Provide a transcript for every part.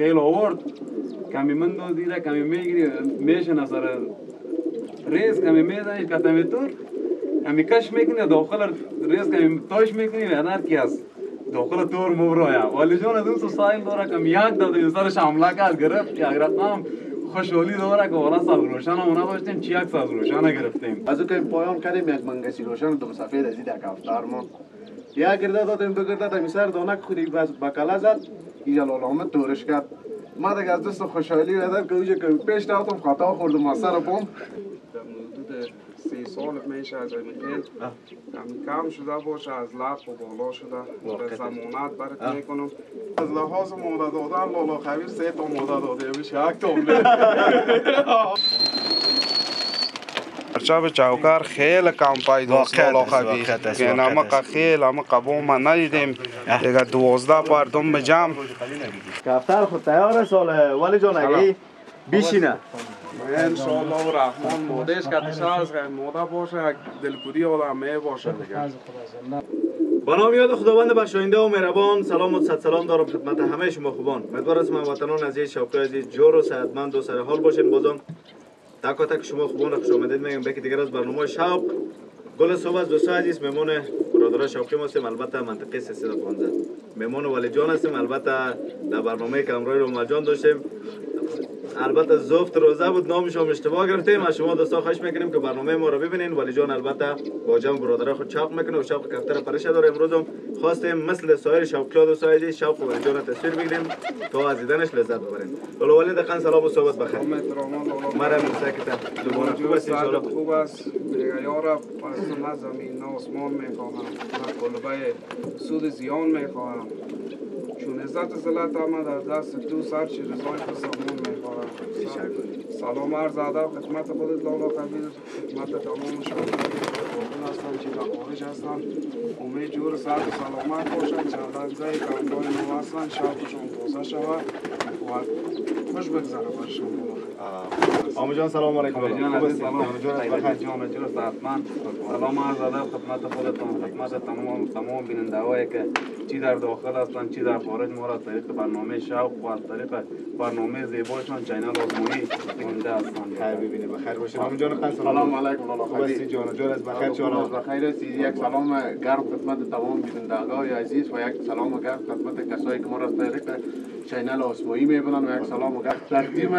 خیلی آورد کمی من دو دیره کمی می‌گیری میشه نظر ریز کمی می‌زنی کتمی تور کمی کش می‌کنی داخل ریز کمی تاش می‌کنی و هر کی از داخل تور مبرایا ولی جان از اون تو سایل داره کمی یک داده سرش حمله کرد گرفت یک رقم خوشحالی داره که والا ساز روشن هم نداشتیم چی یک ساز روشن گرفتیم از که پایان کردیم یک منگسی روشن دم سفید از این یک افتار ما یا گرده دادیم دو گرده دمی سر دانه خودی بس بکله زد اینجا لالامه دورش کرد. ما دیگه از دست خوشحالی ردم که اوجه که پیش رفتم خطا خوردم از سر حدود سی سال میشه از این خیل. کمی کم شده باشه از لق و بالا شده. به زمانت برات می‌کنم. از لحاظ ماده دادن لالا خبیر سه تا ماده داده بشه یک تا. به چوکر خیلی کم پیداست لالا خبیر که نمک خیلی اما بوم ندیدیم دیگه دوازده پردم به جمع کفتر خود تیاره سال ولی جان اگه بیشینه انشاءالله و رحمان مادهش که از ماده باشه یک دلکودی آدم می باشه دیگه با نام یاد خداوند بخشاینده و مهربان سلام و صد سلام دارم خدمت همه شما خوبان امیدوار هستم هموطنان عزیز شوقی عزیز جور و صحتمند و سر حال باشین بازم تک و تک شما خوبان خوش آمدید میگم به دیگر از برنامه شوق گل صبح از دوستان عزیز مهمان برادر شوقی ما هستیم البته منطقه 315 مهمان ولی جان هستیم البته در برنامه که امروز رو جان داشتیم البته زفت روزه بود نامش هم اشتباه گرفتیم. از شما دوستا خواهش می‌کنیم که برنامه ما رو ببینین. ولی جان البته با جمع برادرها خود شوق می‌کنه و شوق کفتر پرشه داره. امروز هم خواستیم مثل سایر شوقیات و سایدی شوق ولی جان تصویر بگیریم تا از دیدنش لذت ببریم. لولو ولی دقیقا سلام و صحبت بخیر. مرحبا ساکت دوباره خوب است ان خوب است. دیگه پس نه زمین نه آسمان می‌خواهم. نه کلبه سود زیان می‌خواهم. چون عزت زلت آمد از دست تو سر چی رضای تو سامان می‌خواهم سلام عرض ادب خدمت خودت لالا خبیر خدمت تمام شما هستم چی در خارج هستن امید جور سر و سلامت باشن چند لحظه کامگاه نو هستن شبشون توسه شود و خوش بگذره آمو جان سلام علیکم. جان؟ سلام. جان. جان صحتمند سلام عرض ادب خدمت خودتان خدمت تمام تمام بیننده هایی که چی در داخل هستند چی در خارج ما را طریق برنامه شوق و از طریق برنامه زیبایشان چینل آزمایی بیننده هستند خیر ببینی بخیر باشی آمو جان خان سلام. سلام علیکم. خبیر جان جان از بخیر چه از بخیر است یک سلام گرم خدمت تمام بینندگان عزیز و یک سلام گرم خدمت کسایی که ما را طریق چینل آسمایی می‌بینن و یک سلام گرم در تیم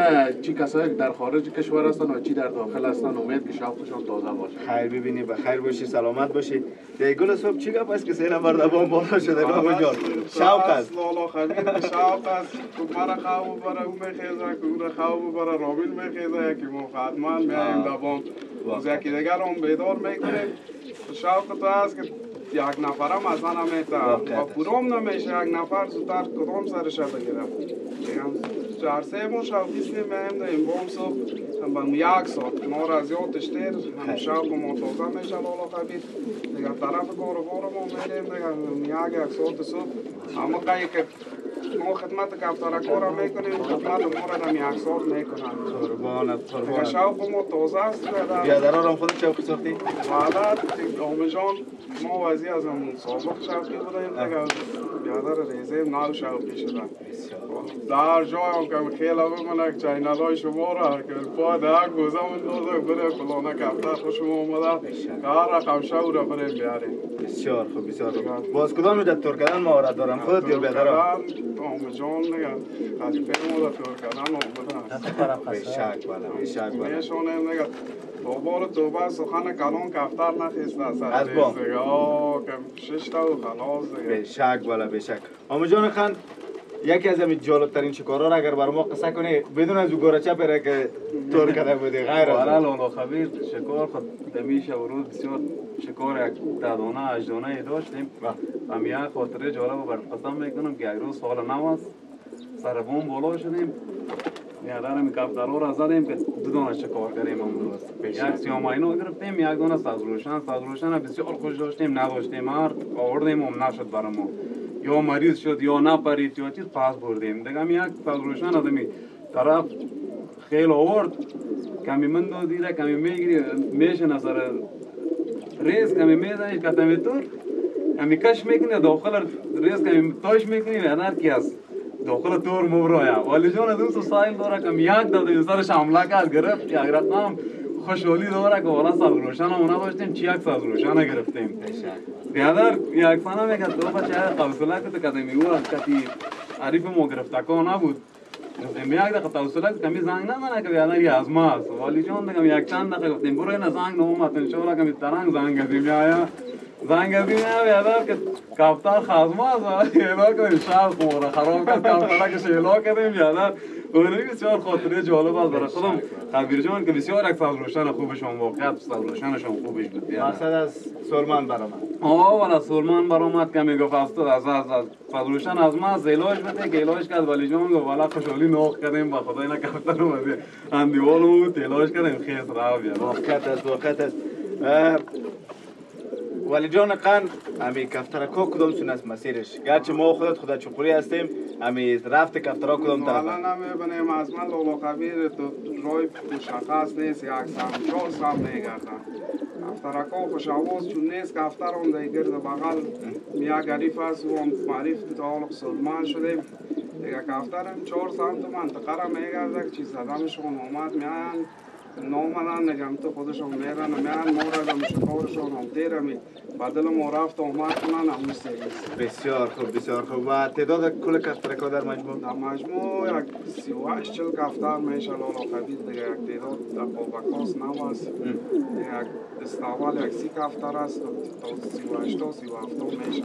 چی کسایی که در خارج کشور هستن و چی در داخل هستن امید که شوقشان تازه باشه. خیر ببینی بخیر باشی سلامت باشی. دیگه گل صبح چی گپ است که سه نفر دبان بالا شده؟ آمو جان. شوق است لالا خبیر شوق است تو مرا خواب برای اون میخیزه که اون خواب برای رابیل میخیزه یکی ما خدمت میاییم دبان از یکی دیگر هم بیدار می‌کنیم. شوق تو است که یک نفرم از من و پورام نمیشه یک نفر زودتر کدام سرش بگیرم؟ چهار سه ما شوقیست میاییم داریم بام صبح. با یک ساعت ما از یادش دیر هم شوق ما تازه میشه لالا خبیر. دیگه طرف کار و بار ما میریم دیگه یک یک ساعت صبح. اما قایی که ما خدمت کفتر کار می‌کنیم خدمت ما را هم یک ساعت می‌کنن. قربانت دیگه قربانت شوق ما تازه است هم خودت شوق ساختی؟ بعد آمه جان. ما وزی از هم سابق شوقی بودیم دیگه بیادر ریزه نو شوقی شدن در جای هم که خیلی بمونه چینل های شما را که پا در گوزه اندازه بره فلانه کفتر خوش اومده. که هر رقم شو را بریم بیاریم. بسیار خوب بسیار خوب. باز کدام مدت تور کردن؟ مهارت دارم. خودت یا بیادران آمه جان دیگه. ما را تور کردن آمدن. بشک بله بشک بله میشونیم دیگه. دوباره توبه سخن کلان کفتر نخیسته سر از با. دیگه آه که شش تا و خلاص دیگه. بشک بله بشک آمو جان خان یکی از همین جالب ترین شکارها را اگر بر ما قصه کنی بدون از او گورچه بره که تور کرده بودی غیر از والا اون. لالا خبیر شکار خود دمیشه و روز بسیار شکار یک دادانه اجدانه داشتیم. هم یک خاطره جالب رو برقسم می‌کنم که یک روز سال نو است سر بوم بالا شدیم. نیادر می کفترها را زدیم که دو دانه شکار کردیم امروز یک سیامینو گرفتیم یک دانه ساز روشن ساز روشن بسیار خوش داشتیم نداشتیم هر آوردیم هم نشد برای ما یا مریض شد یا نپرید یا چیز پاس بردیم دیگه یک ساز روشن از می طرف خیلی آورد کمی من دو دیره کمی می‌گیری میشه نظر ریز کمی می‌زنی کتمی تور کمی کش می‌کنی داخل ریز کمی تاش می‌کنی و هر کی داخل تور مبرایا ولی جان از اون سایل داره که یک داده سرش حمله کرد گرفت. یک رقم خوشحالی داره که والا سال روشن هم نباشتیم چی یک سال روشن گرفتیم بیادر یک سنه میگه تو بچه قوصله که تو کده میگو از کتی عریف ما نبود. گفتیم یک دقیقه توسله کمی زنگ نزنه که بیادر یه از ما ولی جان دیگم یک چند دقیقه گفتیم برو این زنگ نومت انشاءالله کمی ترنگ زنگ ازیم یا. زنگ ازیم یا بیادر که کفتر خزمه است اینا که شهر خوره. خراب کرد کفتره که شیلا کردیم بیادر اونی بسیار خاطره جالب است برای خودم. خبیر جان که بسیار یک سال روشن خوبشون واقعیت سال روشنشون خوبش بود. بیادر. مقصد از سلمان برآمد آه ولی سلمان برآمد که می‌گفت از تو از از از فضلوشن از ما از علاج بده که علاج کرد. ولی جان گفت والا خوشحالی ناخ کردیم با خدای نکفتر اومده. اندیوال بود علاج کردیم خیلی را بیاد. وقت است وقت اه، ولی جان قن امی کفترکا کدام سون است مسیرش؟ گرچه ما خودت خدا چپوری هستیم امی رفت کفترا کدام طرف حالا نمی‌بینیم از من لولو کبیر تو رای مشخص نیست یک سم چهار سم میگردن افترکا خوش آواز چون نیست که افتر اون در گرد بغل میا گریف است و هم معریف تعالق سلمان شدیم. دیگه که افترم چهار سم تو منطقه را میگرده که چیز زدمشون اومد میان. نامدن نگم تو خودشون میرن میان ما را دم شکارشون هم تیرمی بدل ما رفت و اومد کنن همون بسیار خوب بسیار خوب و تعداد کل کفترکا در مجموع در مجموع یک سی و هشت چل کفتر میشه لالا خبیر دیگه یک تعداد در بابکاس نو است یک استاوال یک سی کفتر است تا سی و هشتا سی و هفتا میشه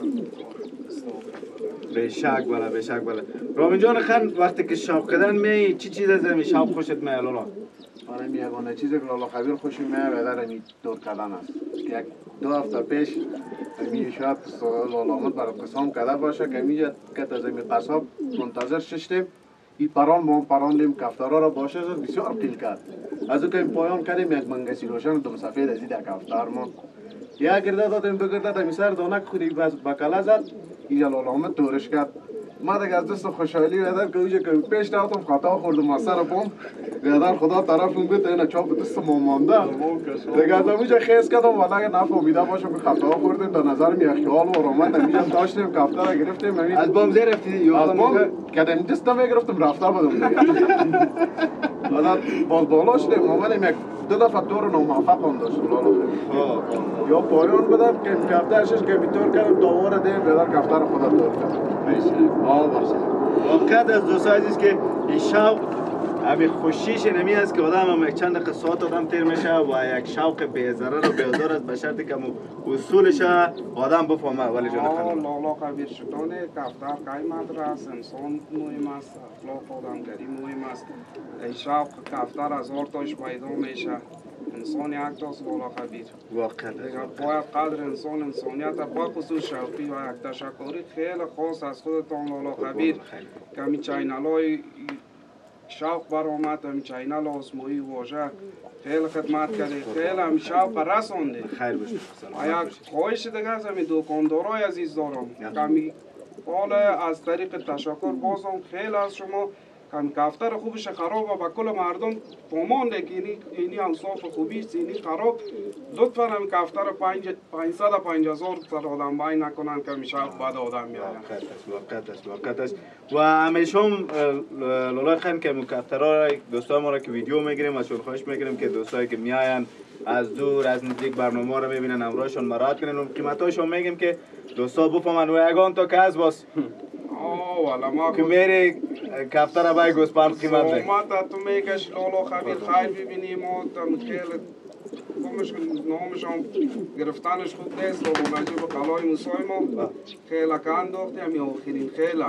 به شک بله به شک بله رامین جان خان وقتی که شوق کردن می چی چیز از می شوق خوشت می لالا این یگانه چیزی که لالا خبیر خوشی میاد در امی دور کردن است. یک دو هفته پیش امی شاید لالا آمد برای قسام کرده باشه که امی که از امی قصاب منتظر ششتیم. این پران ما پراندیم کفتارا را باشه زد بسیار قیل کرد. از او که این پایان کردیم یک منگسی روشن دم سفید از این کفتار ما یا گرده دادیم بگرده امی سر دانک خودی بکله زد. اینجا لالا آمد دورش کرد. ما دیگه از دست خوشحالی بیادر که اوجه که پیش رفتم خطا خوردم از سر پام. بیادر خدا طرفم بود اینا چاپ دست ما مانده. دیگه از اونجا خیز کردم ولی اگه نفهمیده باشم که خطا خوردیم. در نظر می خیال و آمد نمیجا داشتیم کفتر را گرفتیم همین از بام زیر رفتی؟ از بام کدم دست نمی‌گرفتم رفته بودم دیگه بعد باز بالا شدیم. آمدیم یک دو دفعه طور ناموفق هم داشت. یا پایان بدم که کفترشش که بیتور کردم. دوباره دیم بیادر کفتر خدا دور آه باشه. واقعیت از دوست عزیز که این شوق امی خوشیش نمی است که آدم هم یک چند ساعت آدم تیر میشه و یک شوق بیزرر و بیازار است به شرطی که مو اصولش آدم بفهمه. ولی جان آه خانم. لالا کبیر شدانه کفتر قیمت است. انسان مهم است. اخلاق آدمگری مهم است. شوق کفتر از هر تاش پیدا میشه. انسان یک تاست لالا کبیر واقعیت دیگر باید قدر انسان انسانیت با خصوص شوقی و یک تشکری خیلی خاص از خودتان لالا خبیر که همی چینل های شوق برآمد همی چینل آسمایی واژه خیلی خدمت کردی خیلی همی شوق رسانده خیر باشید و یک خواهش دیگه از همی دکاندارای عزیز دارم که همی حالا از طریق تشکر بازم خیلی از شما کم کفتر خوبش خراب و به کل مردم پامانده که اینی اوصاف خوبی است اینی خراب. لطفا هم کفتر پنجصد و پنج هزار سر آدم بای نکنن که میشه بعد آدم میاین واقعیت است واقعیت است و همیشه هم لالا خان که مکفترا دوستان ما را که ویدیو می‌گیریم و شون خواهش می‌گیریم که دوستایی که میاین از دور از نزدیک برنامه رو می‌بینن امرایشون مراحت کنن. و قیمتاشون میگیم که دوستا بفهمن و یگان تا که از باس ما که میری کفتر بای گوسپند قیمت بگی اومد تو میگش لالا خبیر خیر ببینیم و تم خیلی خوبش نامش هم گرفتنش خوب نیست لالا نجیب قلای موسای ما. خیلی که انداختی همی آخرین خیلی.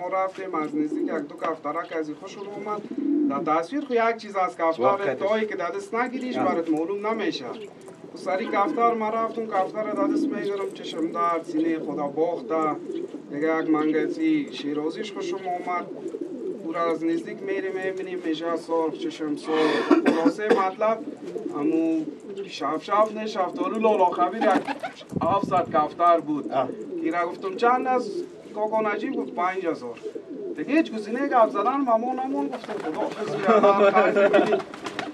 ما رفتیم از نزدیک یک دو کفترک از خوش اومد. در تصویر خو یک چیز از کفتر. تایی که در دست نگیریش برات معلوم نمیشه. سری کفتر ما رفتم کفتر در دست میگرم چشم در سینه خدا باخته. یک منگزی شیرازیش خوشم آمد. او را از نزدیک میری می‌بینیم میشه سرخ چشم سرخ خلاصه مطلب امو شف شف نه شفتالو لالا خبیر یک هفتصد کفتر بود. که را گفتم چند از کاکا نجیب گفت پنج هزار. دیگه هیچ گزینه گفت زدن مامان نمون گفتم خدا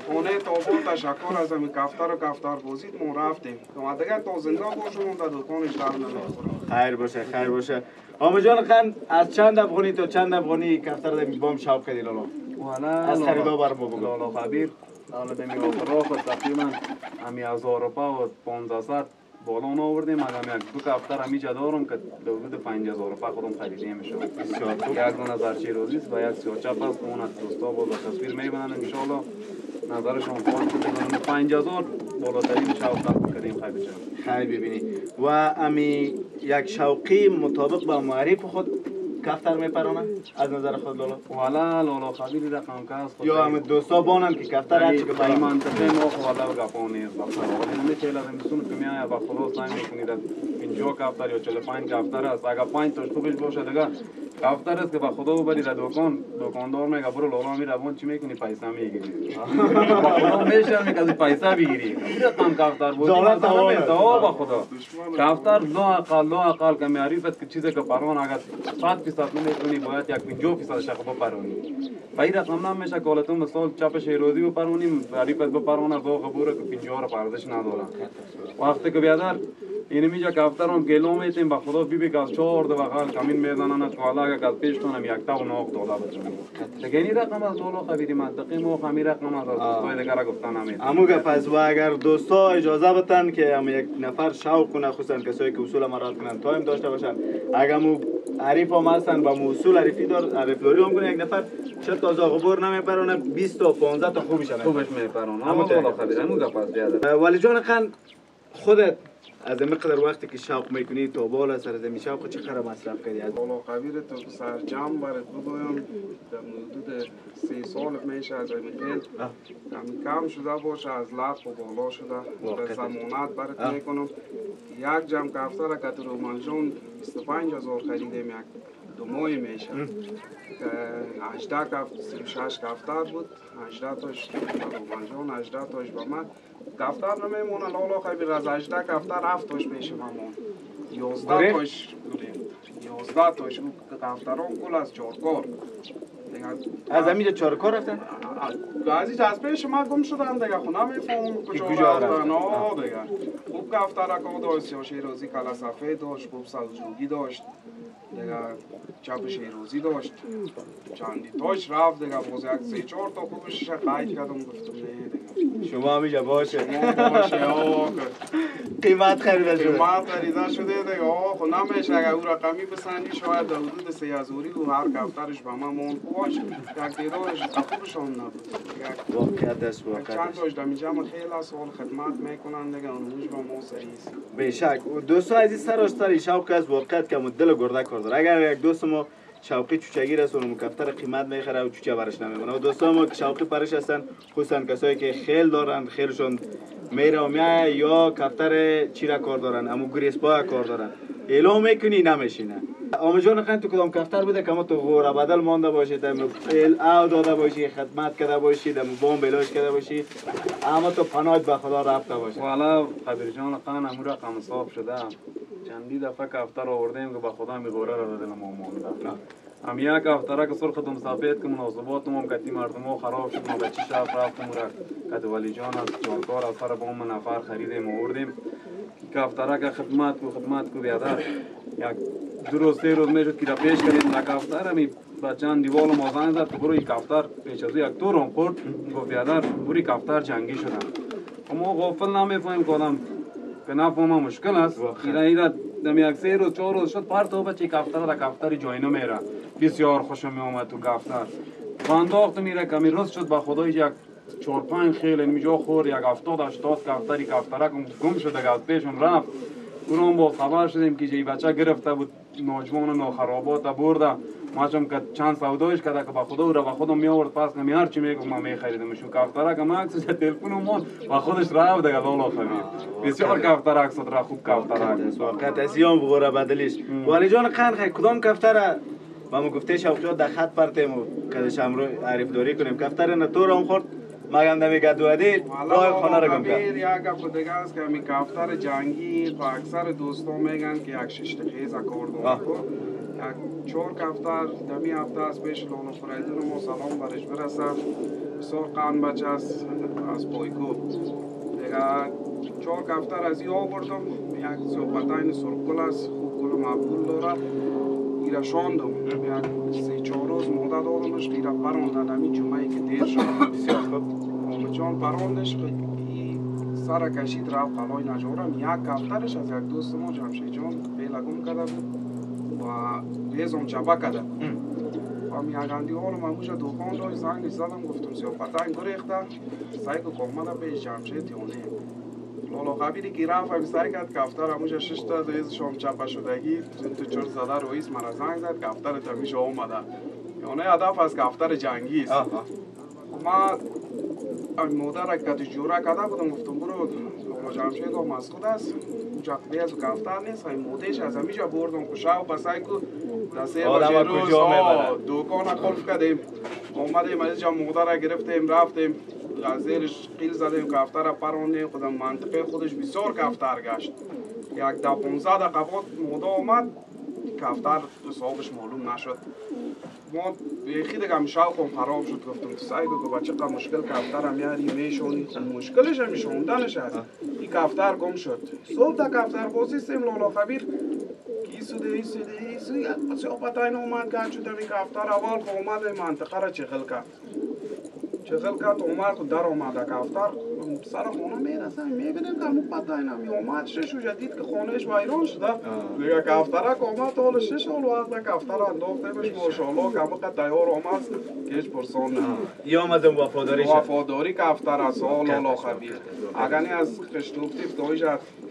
خیلی خانه تابو تشکر از همین کفتر و کفتر بازید ما رفتیم. ما دیگه تا زنده باشم اون در دکانش در نمی‌خورم خیر باشه خیر باشه. آمه جان خان از چند افغانی تا چند افغانی کفتر دمی بام شوق کردی لالا. از خریدا بر ما بگو. لالا خبیر. حالا دمی آفراخ تقریبا همی هزار روپا و پانزده بالا اون آوردیم اگر یک دو کفتر همیجا دارم که حدود پنج هزار روپا خودم خریدیم میشه. یک دو نظر چی روزیست و یک سیاه چپ است اون از دوستا با تصویر می‌بینن انشالله نظرشون خواهد کنیم پنج هزار بالاترین شوق کردیم خیلی بچه خیر ببینی. و امی یک شوقی مطابق با معریف خود کفتر میپرانه از نظر خود لالا. والا لالا خبیری رقم که است. یا هم دوستا بانن که کفتر هرچی که پرانه منطقه ما خب والا گپا نیست بخدا ولی نمیشه لازم بسون که میای با سعی می‌کنید. اینجا کفتر یا 45 کفتر است. اگر 5 تاش خوبش باشه دیگه کفتر است که با خدا ببری در دکان دکاندار میگه برو لالا میره. اون چی می‌کنی؟ پیسه می‌گیری. با خدا میشه میگه از پیسه بگیری. رقم کفتر بود. دولت با خدا. کفتر لا اقل لا اقل که معرفت که چیزی که پران اگر 100 درصد نمی‌تونی باید یک 50 درصد شخص بپرونی و این رقم نمیشه که حالا تو مثال چپ شیرازی بپرونیم معرفت بپرون از آقا بوره که 50 رو پرداش ندارن وقتی که بیادر این میجا کفتر هم گلو میتیم با خدا بی بی که از چهار دو بغل کمین می‌زنن که حالا اگر از پیش تونم یک تا و ناق دالا بتونیم دیگه این رقم از دولا خبیری منطقی ما همین رقم از دوستای دیگر را گفتن همین. امو گپ است و اگر دوستا اجازه بتن که هم یک نفر شوق کنه خصوصا کسایی که اصول مراد کنن تایم داشته باشن. اگر مو عریف هم هستن و مو اصول عریفی دار عریف داری هم کنه یک نفر چه تازه غبور نمیپرونه؟ 20 تا 15 تا خوبش هم خوبش میپرون همون اما دولا خبیری همون گپ از ولی جان خان خودت از مقدار وقتی که شوق می‌کنی تو بالا سر زمین شوق چقدر مصرف کردی؟ از بالا خبیر تو سرجم برات بگویم. در حدود سه سال میشه از این کم شده باشه از لط و بالا شده. به زمانت برات آه. می‌کنم. یک جمع کفتر که تو رومان جون 25 هزار خریدیم یک میشه. که 18 کفت 36 کفتر بود. 18 تاش به رومان جون 18 تاش به من. کفتر نمیمونه لالا خبیر از 18 کفتر 7 تاش مون. 11 گره؟ تاش بودیم. 11 تاش اون کفتران کل از چارکار از همینجا چارکار رفتن؟ بعضی از پیش ما گم شدن دیگه. خب نمی‌فهمم کجا رفتن؟ آه دیگه. خوب کفترک داشت یا شیرازی کلا سفید داشت خوب سبزوگی داشت. دیگه چپ شیرازی داشت. چندی تاش رفت دیگه باز یک سه چهار تا خوبش قید کردم گفتم نه دیگه شما همینجا باشه. ما باشه آه قیمت خریده شده قیمت خریده شده دیگه آه خب نمیشه. اگه او رقمی بسنی شاید در حدود سه هزاری و هر کفترش به من مون باش یک دیدارش خوبشان نبود. یک واقعیت است واقعیت چند تاش دمی جمع خیلی سال خدمت می‌کنن دیگه اونوش با ما است. بیشک دوستو عزیز سر سر شوق از واقعیت که دل گرده کار داره اگر یک دوست ما شوقی چوچگی رسونه مکفتر قیمت می‌خره و چوچه برش نمیمونه. و دوستا ما که شوقی پرش هستن خصوصا کسایی که خیل دارن خیلشون میره و یا کفتر چی را کار دارن امو گریسپا کار دارن. اعلام می‌کنی نمیشینه. آمه جان خان تو کدام کفتر بوده که ما تو غوره بدل مانده باشی دم او داده باشی خدمت کرده باشی دم بام بلاش کرده باشی. اما تو پناهت به خدا رفته باشی والا خبیر جان خان امو رقم صاف شده. چندی دفعه کفتر آوردیم که با خدا می غوره را دل ما مونده هم یک هفته که سرخ دم سفید که مناسبات هم کتی مردم ها خراب شد ما بچی شب رفتم را کد ولی جان از چارکار از سر بام نفر خریدیم آوردیم. که هفته که خدمت کو خدمت کو بیادر. یک دو روز سه روز که را پیش کردیم. را می بچان دیوال ما زنگ زد که برو کفتر پیش از یک تور هم خورد. گفت بیادر یک کفتر جنگی شدن اما غافل نمی‌فهمیم که که نفهمه مشکل است. اینا اینا دم یک سه روز چهار روز شد پر تو بچه کفتر در کفتر جای میره. بسیار خوشم می آمد تو کفتر. فانداخت میره کمی روز شد با خدای یک چهار پنج خیل اینجا خور یک هفتاد هشتاد کفتری کفترک گم شد دیگه از پیشم رفت. اونم با خبر شدیم که جای بچه گرفته بود نوجوان و ناخرابات برده. ما چم که چند سودایش کرده که با خدا او را با خودم می آورد پس نمی هر چی میگم ما می خریدمشون کفترک هم عکسش تلفن مون با خودش رفت دیگه لالا خبیر بسیار کفترک صد را خوب کفترک واقعیت از یام بغوره بدلیش ولی جان خان خیلی کدام کفتر ما مو گفته شوقیات در خط پرتیم و کدش امرو عریف داری کنیم کفتر نه تو هم خورد مگم دمی گدوادی راه خانه را گم کرد یک گپ دیگه است که همین کفتر جنگی با اکثر دوستان میگن که یک شش خیز چهار کفتر دمی هفته است پیش لانو فریدون ما سلام برش برسه بسیار قند بچه است از پایکو دیگه چهار کفتر از آوردم. یک صحبتین سرکل است خوب گل مقبول دارد. ایره شاندم. یک سه چهار روز مدت دادمش ایره پراندن همین جمعه که دیر شد. بسیار خوب. آمد جان پراندش. سر کشید رفت قلای نجارم. یک کفترش از یک دوست ما جمشید جان. بیلگون کرده بود و ریزم چپا کرده و می اگندی ها رو من موش دوکان داشت زنگ زدم گفتم سیاه پتنگ گریخته سعی که کامل پیش جمشید تیونه لالا خبیری که رفت هم سعی کرد کفتر هموش شش تا ریز شام چپا شدگی تو چرت زده رویس من زنگ زد کفتر تمیش آمده یعنی هدف از کفتر جنگی است. ما مادر کتی جورا کده بودم گفتم برو ما جمشید و مسعود است اونجا بیز و کفتر نیست این مادرش از همیجا بردم که شاو پسای که در سه آدم بجه ها روز کجا آه، می‌برن؟ دوکان قلف کردیم. آمدیم از اینجا مادر را گرفتیم رفتیم. از زیرش قیل زدیم کفتر را پراندیم خودم منطقه خودش بسیار کفتر گشت. یک ده پونزده دقیقه مادر آمد کفتر حسابش معلوم نشد. ما بیخی دیگه هم شوقم خراب شد گفتم تو که بچه قدر مشکل کفتر هم یاری میشونی مشکلش هم شوندنش هست. این کفتر گم شد. صبح تا کفتر بازی سیم لالا خبیر کی سوده ای سوده ای سوده. یک بچه پتای اومد که شد این کفتر اول که اومد منطقه را چغل کرد. چغل کرد اومد در اومده کفتر سر خونه می‌رسه می‌بینیم همون پتای نمی اومد شش و جدید که خونهش ویران شده. دیگه کفتره که آمد حالا شش سال وقت کفتر انداختیمش ماشاءالله که همه که تیار آمد که هیچ پرسان نه. یا از اون وفاداریش وفاداری کفتر است سال لالا خبیر اگر از خشتوکتیف دویش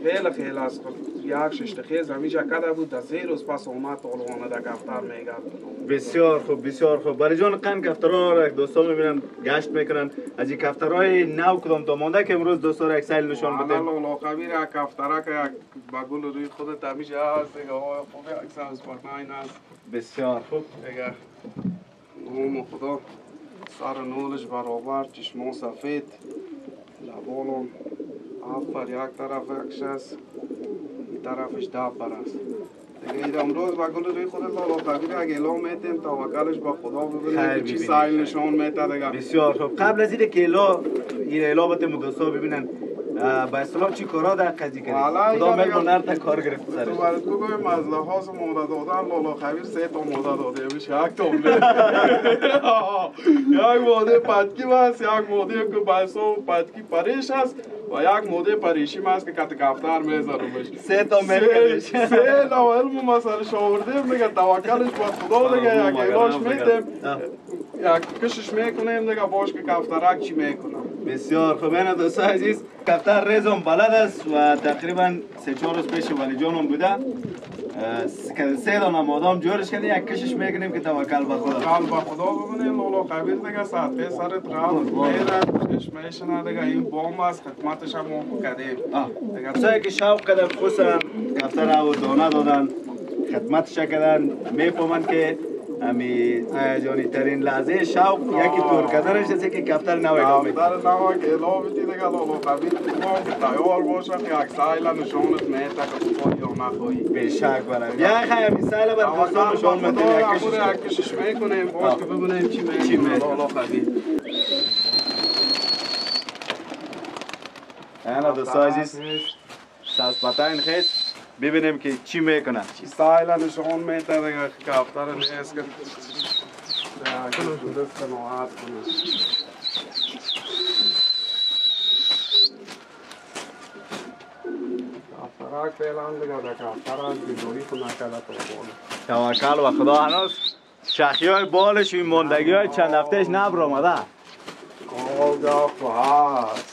خیلی خیلی است یک ششت خیز همیشه کده بود. در سه روز پس اومد طالوانه در کفتر میگرد. بسیار خوب بسیار خوب. برای جان قند کفترها را دوستان می‌بینن گشت می‌کنن. از این کفترهای نو کدام تا مانده که امروز دوستان را یک سیل نشان حالا بدیم لالا خبیر یک کفتره که یک بگل روی خودت همیشه هست. دیگه آقای خوبی یک سبز پتنین است بسیار خوب. دیگه. نام خدا. سر نولش برابر. چشمان سفید. لبانم. افر یک طرف یکش است این طرفش دبر است. دیگه این امروز با گل روی خود لالا خبیر اگه اعلام میتیم توکلش با خدا ببینیم چی. سایل نشان میته دیگه. بسیار خوب. قبل از اینه که این الا بتیم دوستان ببینن به اصطلاح چی کارا در قضیه کردی؟ خدا اینا میل دیگه- نر تا کار گرفت تو سرش. برات بگویم از لحاظ موده دادن لالا خبیر سه تا موده داده میشه یک تا اومده. یک موده پتکی هست یک موده که بایسو پتکی پریش است و یک موده پریشیم هست که کت کفتر میذارمش سه تا میل سه تا علم ما سرش آوردیم دیگه توکلش با خدا دیگه یک علاج میدیم یک کشش می‌کنیم دیگه باش که کفترک چی می‌کنم بسیار خوب این دوستان عزیز کفتر ریزم بلد است و تقریبا سه چهار روز پیش ولی جانم بوده که سه دانه مادام جورش کردی یک کشش می‌کنیم که توکل به خدا قلب با خدا ببینیم لالا خبیر دیگه سطحه سرت رفت. میره چشم میشنه دیگه این بام است خدمتش هم کردیم. دیگه کسایی که شوق کردن خصوصا کفتر او دانه دادن خدمتش کردن می‌فهمن که همی هیجانی ترین لحظه شوق یکی تور کردنش است که کفتر نو اعلام می‌کنه دفتر نوا که اعلام بیدی دیگه لالا خبیر ما تیار باشه که یک سایل نشانت میته که بخوای یا نخوایی بشک برم یا خیلی همی سال بر دوستان نشان میدیم یک کشش می‌کنیم باش که ببینیم چی چی می‌کنیم می‌کنیم. لالا خبیر اینا دوستان عزیز ساز پتاین خیست ببینیم که چی می‌کنن. چی؟ سایل نشان میته دیگه که کفتر نیست که دست نوعات کنه کفترک فعلا دیگه در کفتر بیدوری کنه کرده تو بانه توکل و خدا هنوز شخی های بالش این ماندگی های چند هفتهش نبر آمده. آگاه هست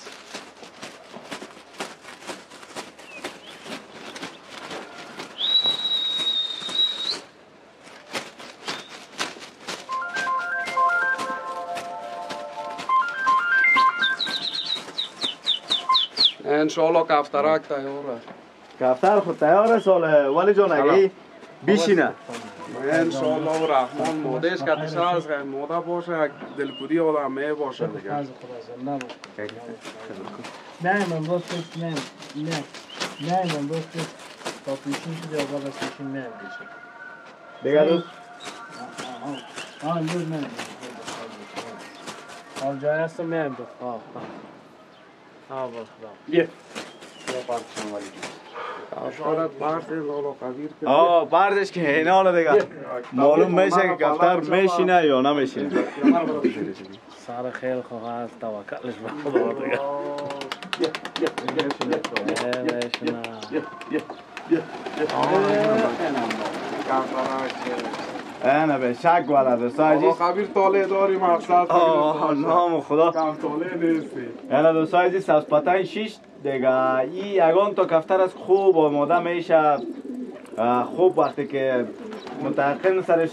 انشالله کفترک تیاره کفتر خود تیار سال ولی جان اگه بیشینه انشالله رحمان مادهش که دیشه از ماده باشه یک دلکودی آدم می باشه دیگه از خدا نباشه نه من باز کس نه نه نه من باز کس تا پیشین شده اول از پیشین نه بشه دیگه دوست آه امروز نه حال جای هستم میایم دو آه آه آه بردش که اینه حالا دیگه معلوم میشه که کفتر میشینه یا نمیشینه. سر خیل خواه هست توکلش به خدا. دیگه خیلش نه به شک لالا عزیز قبیر طالع داری مقصد آه نام خدا. کم طالع نیستی. یعنی دوستا عزیز ساز پتن شیش دیگه ای یگان تا کفتر از خوب آماده میشه خوب وقتی که متحقن سرش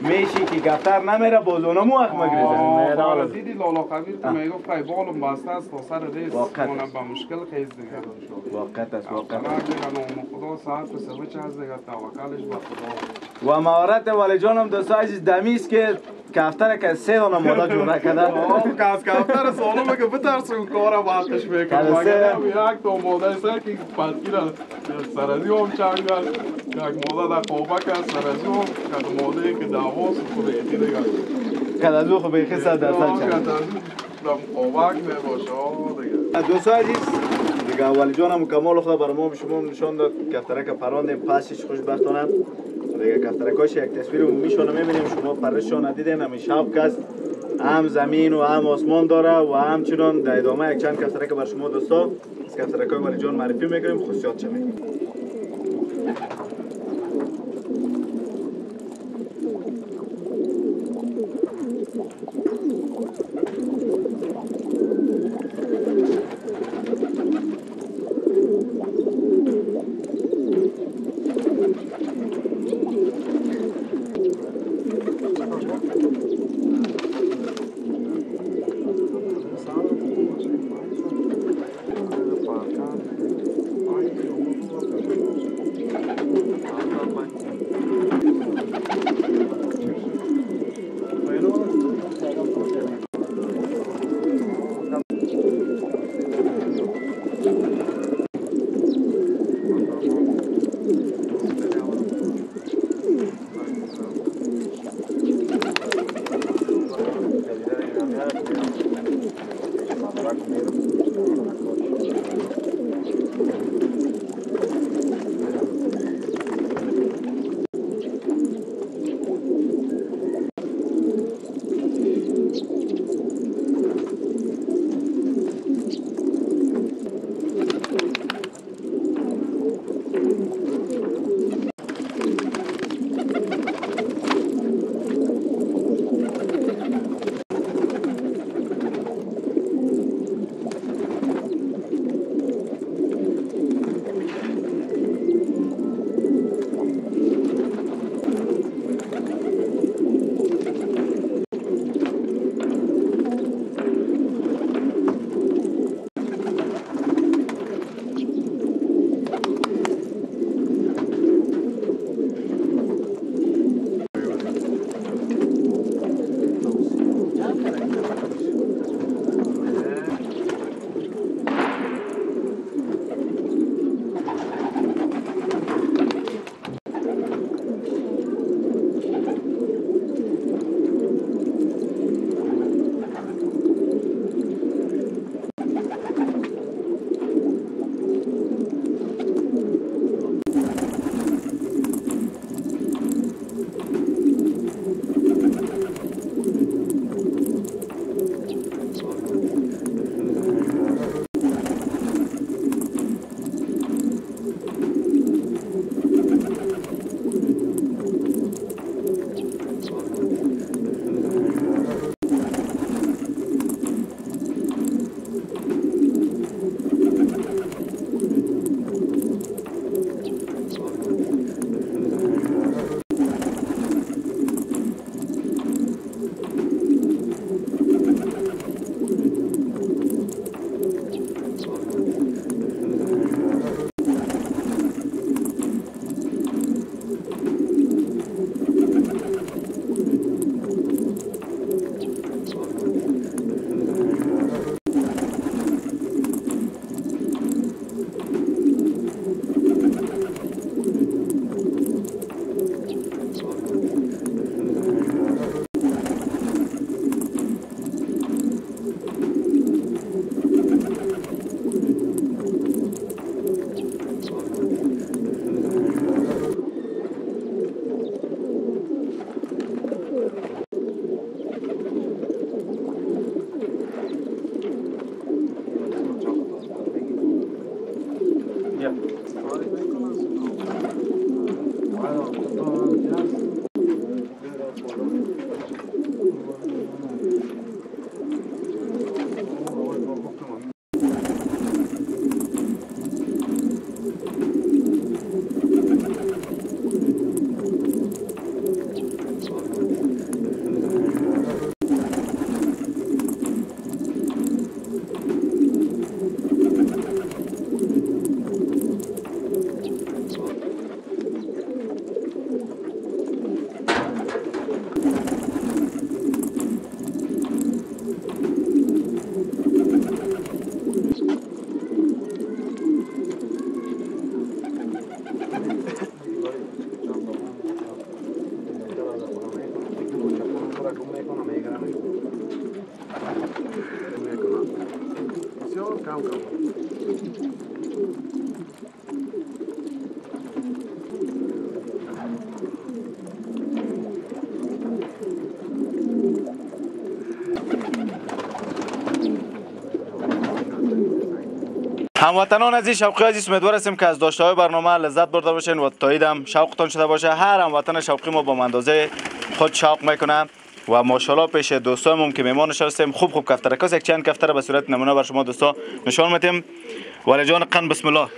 میشی که کفتر نمیره باز اونم وقت مگریزه دیدی لالا قبیر که می‌گفت که بالم بسته است تا سر ریس. کنم به مشکل خیز دیگه شد واقعیت است دیگه نام خدا ساعت به سوچ از دیگه توکلش به خدا. و مهارت ولی جانم دوستا عزیز دمیست که کفتر که سه دانه ماده جوره کرده که از کفتر سالمه که بترسون کارا باقش می‌کنم هم یک تا ماده سر که پلکی را سرزی هم چنگل یک ماده در است سرزی هم که ماده که دواس خود ایتی دیگه. که از او خوب بیخی صد درصد آه، که از می‌باشه آه دیگه. دوستان عزیز اولی جان هم کمال خدا برای ما شما نشان داد. کفترک پراندیم پسش خوشبختانه. دیگه کفترکاش یک تصویر رو میشونه می‌بینیم. شما پرشان شون ندیدین همین شب کس هم زمین و هم آسمان داره و همچنان در ادامه یک چند کفترک بر شما دوستا. از کفترک های جان معرفی می‌کنیم. خوش چه میگیم هموطنان عزیز شوقی عزیز امیدوار هستیم که از داشته های برنامه لذت برده باشین و تاییدم شوقتان شده باشه. هر هموطن شوقی ما با اندازه خود شوق می‌کنه و ماشاءالله پیش دوستانمون که میمانش هستیم خوب خوب کفتر کس یک چند کفتر به صورت نمونه بر شما دوستا نشان میتیم ولی جان قن بسم الله.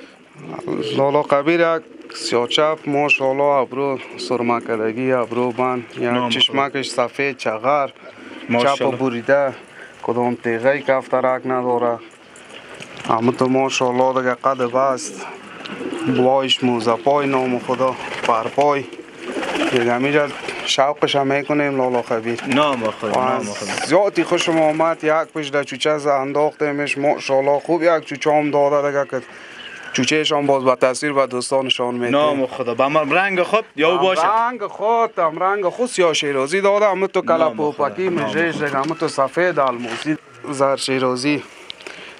لالا کبیر یک سیاچپ ماشاءالله ابرو سرمکدگی ابرو بند یک چشمکش سفید چغر چپ. بریده. کدام تیغه کفترک نداره. همه تو ماشاءالله دیگه قد بست بلایش موزه پای نام خدا پرپای دیگه همیجا شوقش هم می‌کنیم لالا خبیر نام خدا و نام خدا زیادی خوشم آمد یک پیش در چوچه از انداختیمش ماشاءالله خوب یک چوچه هم داده دیگه که چوچهش هم باز به تصویر به دوستانشان میده نام خدا به رنگ خود یا باشه رنگ خود هم رنگ خود سیاه شیرازی داده همه تو کلا پوپکی میجهش دیگه همه تو سفید الموسی زر شیرازی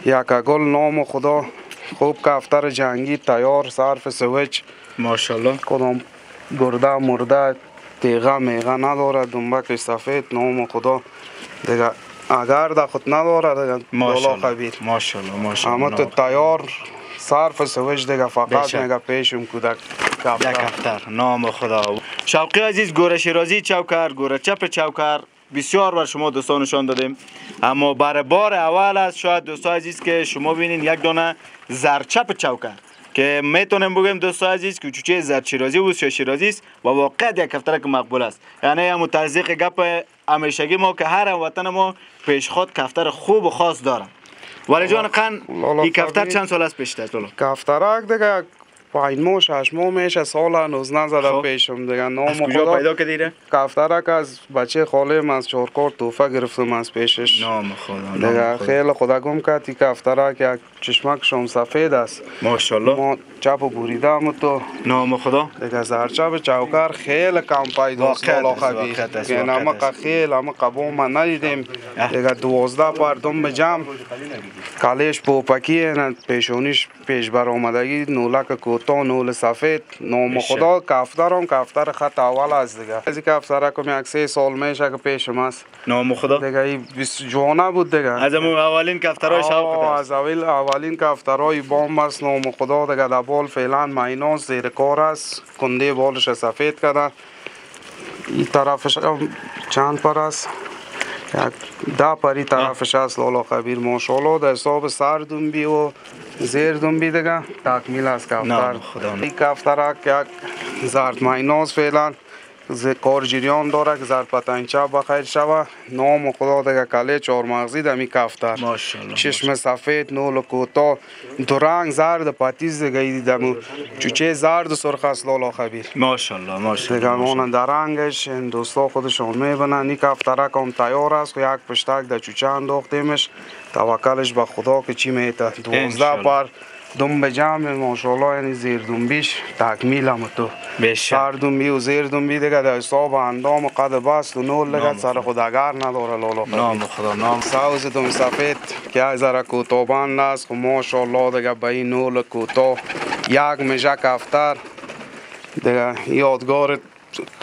یک گل نام خدا. خوب کفتر جنگی تیار صرف سویچ ماشاءالله. کدام گرده مرده تیغه میغه نداره. دنبکش سفید نام خدا. دیگه اگر در خود نداره دیگه بالا ماشاءالله. ماشاءالله ماشاءالله. تو. تیار صرف سویچ دیگه. فقط. میگه پیشم کودک. کفتر نام خدا. شوقی عزیز گوره شیرازی چوکر گوره چپ چوکر. بسیار بر شما دوستان نشان دادیم. اما بر بار اول است شاید دوستان عزیز که شما ببینین یک دانه زرچپ چوکر که می‌تونیم بگیم دوستان عزیز که چوچه زرد شیرازی و سیاه شیرازی است و واقعا یک کفتر که مقبول است. یعنی هم تزریق گپ همیشگی ما که هر وطن ما پیش خود کفتر خوب و خاص داره ولی جان قن این کفتر. چند سال است پیش است لالا کفترک دیگه شش ماه میشه سال هنوز نزده خب. پیشم دیگه. از نام کجا خدا. پیدا کردیره کفترک از بچه خاله از چهارکار توفه گرفتم از پیشش. نام خدا دیگه. خیلی خدا گم کرد. این کفترک یک چشمکشم سفید است. ماشاءالله. ما بریده هم تو. نام خدا. دیگه زرچپ چوکر خیلی کم لالا است، که نمک. خیلی همه قبا ما ندیدیم. دیگه دوازده پردم به جمع. کالیش پوپکی نه پیشونیش پیش بر آمدگی نولک کوتاه نول سفید. نام. خدا کفتر هم کفتر خط اول است دیگه. از کفتر کم یک سه سال میشه که پیشم است نام خدا. دیگه این جوانه بود دیگه. از اولین کفترهای شوق از اول اولین کفترهای بام است نام خدا. دیگه بال فعلا میناس زیر کار است. کنده بالش سفید کرده. این طرفش چند پر است؟ یک ده پری طرفش است. لالا خبیر ماشاءالله در حساب سر دنبی و زیر دنبی دیگه. تکمیل است کفتر. این کفتر یک زرد میناس فعلا. کار جریان داره که زرد پتنچه بخیر شوه نام خدا دیگه کله چهار مغزی دمی کفتر ماشاءالله چشم سفید نول کوتاه دو رنگ زرد پتیز دیگه ای دیدم چوچه زرد و سرخ است لالا خبیر ماشاءالله دیگه ماشاءالله مانند در رنگش دوستا خودشون میبنن این کفترک هم تیار است و یک پشتک در چوچه انداختیمش توکلش به خدا که چی میته دوازده. پر به جمع ماشاءالله یعنی زیر دنبیش تکمیل هم تو. سر دنبی و زیر دنبی دیگه در حساب اندام و قد بست و نول دیگه سر خود اگر نداره لالا نام خدا نام ساوز دم سفید که از ذره بند است خب ماشاءالله دیگه به این نول کوتاه یک میشه کفتر دیگه یادگار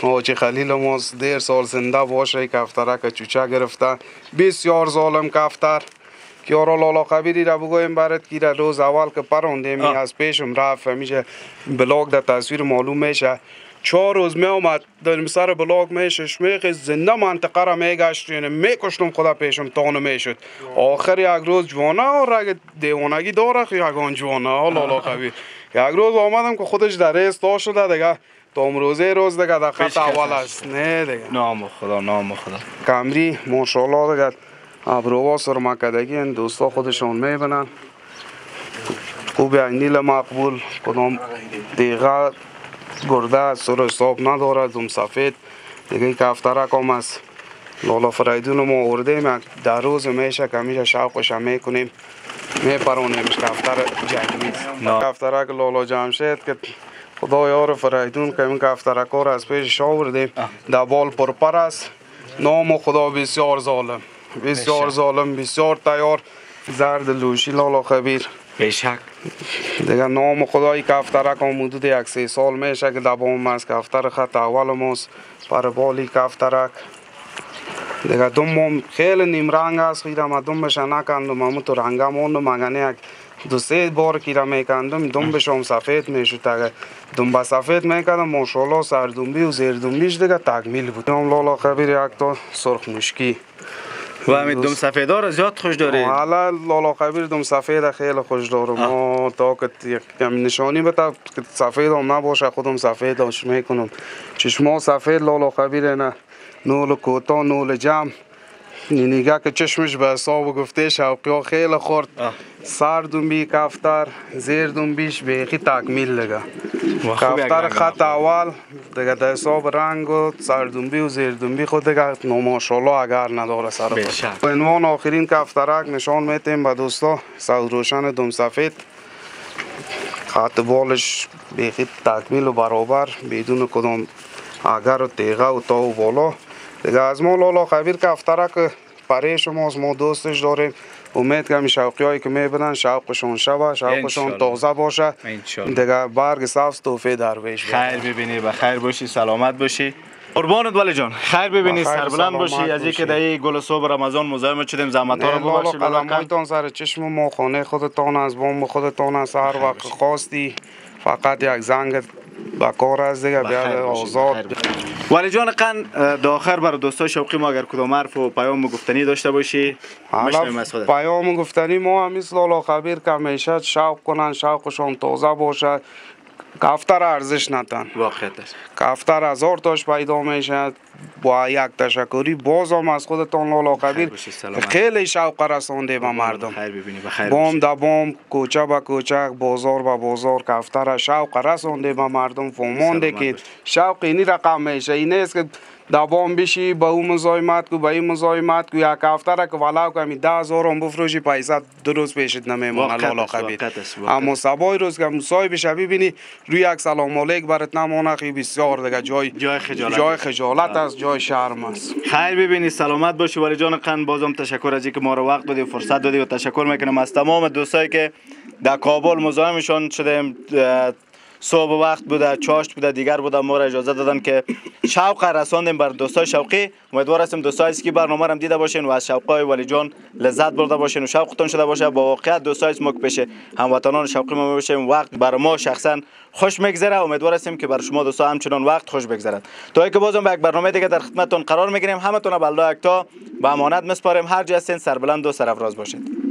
حاجی خلیل ماست دیر سال زنده باشه که چوچه گرفته. بسیار ظالم کفتر که یارا لالا خبیری را بگویم برات که روز اول که پروندیم آه. از پیشم رفت میشه بلاگ در تصویر معلوم میشه. چهار روز می آمد در سر بلاگ میشه شمیخ زنده منطقه را میگشت یعنی میکشتم خدا پیشم تانه می‌شد آخر یک روز جوانه رگ دیوانگی داره خو یگان جوانه لالا خبیر یک روز آمدم که خودش در ریس تا شده دیگه. تا امروزه روز دیگه در خط اول. است. نه دیگه. نام خدا نام خدا. کمری ماشاءالله دیگه. ابروها سرمکدگی این دوستا خودشون می‌بینن. خوب نیل مقبول کدام دیگه گرده سر حساب نداره دوم سفید. دیگه کفترک هم از لالا فریدون ما آوردیم یک در روز میشه که میشه شوقش هم می‌کنیم. میپرونیمش کفتر جنگی نه. کفترک لالا جمشید که خدا یار فریدون که این کفترک ها رو از پیش آوردیم. در بال پرپر است. نام خدا بسیار ظالم. بسیار ظالم بسیار تیار زرد لوشی لالا خبیر. بشک دیگه نام خدای کفترک هم حدود یک سه سال میشه که دبام است کفتر خط اول ماست. پر بالی کفترک دیگه دوم خیلی نیم رنگ است خیلی ما دومش نکندم همون تو رنگ موندم مگنه یک دو سه بار که را میکندم دنبش هم سفید می‌شد. اگه دنبه سفید می‌کردم ماشاءالله سردنبی و زیردنبیش دیگه تکمیل بود. هم لالا خبیر یک تا سرخ مشکی. و همین دم سفیدا را زیاد خوش داری. حالا لالا خبیر دم سفید خیلی خوش دارم ما تا که یک نشانی بتا که سفید هم نباشه خودم سفید هاش می‌کنم. چشما سفید لالا خبیر نه. نول کوتا نول جمع. نیگه که چشمش به حساب گفته شوقی ها خیلی خورد. سر دنبی کفتر زیر دنبیش بیخی تکمیل دیگه. و خوب یک کفتر خط اول دیگه در حساب رنگ و سر دنبی و زیر دنبی خود دیگه نو ماشاءالله اگر نداره سر خود. به عنوان آخرین کفترک نشان میتیم به دوستا سود روشن دم سفید. خط بالش بیخی تکمیل و برابر بدون کدام اگر و تیغه و تا و بالا. دیگه از ما لالا خبیر کفترک پره شماست ما دوستش داریم امید کنم شوقی هایی که می‌بینن شوقشون شوه شوقشون. تازه باشه. دیگه برگ سبز توفه درویش. خیر ببینی و خیر باشی سلامت باشی قربانت ولی جان خیر ببینی سربلند باشی از اینکه این گل صبح رمضان مزاحم شدیم زحمت ها رو ببخشید. قلمایتان سر چشم ما خانه خودتان از بام خودتان است هر وقت خواستی فقط یک زنگ به کار است دیگه بیاد آزاد. ولی جان قن داخر برای دوستای شوقی ما اگر کدام حرف و پیام گفتنی داشته باشی از پیام گفتنی ما هم مثل لالا خبیر که همیشه شوق کنن شوقشان تازه باشه. کفتر ارزش ندن واقعیت است. کفتر هزار تاش پیدا میشه با یک تشکری باز هم از خودتان لالا سلامت. خیلی شوق رسانده به مردم. بام. دا بام کوچه به کوچه بازار به بازار کفتر شوق رسانده به مردم. فهمانده که. شوق اینی رقم میشه. این نیست که دا بام بشی به اون مزاحمت کو به این مزاحمت کو. یا کفتر که ولو کمی ده هزار هم بفروشی پیسه دو روز پیشت نمیمونه لالا است، است، واقعیت اما سبای روز که مصاحب شه ببینی روی یک سلام علیک برات نمونه خیلی بسیار دیگه. جای جای خجالت جای است. خجالت است جای شرم است. خیر ببینی سلامت باشی. ولی جان قن بازم تشکر از اینکه ما رو وقت دادی و فرصت دادی و تشکر می‌کنم از تمام دوستایی که در کابل مزاحمشان شدیم. صبح وقت بوده چاشت بوده دیگر بوده. ما را اجازه دادن که شوق رساندیم بر دوستای شوقی. امیدوار هستیم دوستای اسکی برنامه رو دیده باشین و از شوقای ولی جان لذت برده باشین و شوقتون شده باشه. با واقعیت دوستای اسمو که پیش هموطنان شوقی ما باشیم. وقت بر ما شخصا خوش میگذره امیدوار هستیم که بر شما دوستا همچنان وقت خوش بگذرد. تا اینکه بازم به یک برنامه دیگه در خدمتتون قرار می‌گیریم. همتون به الله یکتا به امانت میسپاریم. هر جا هستین سربلند و سرافراز باشید.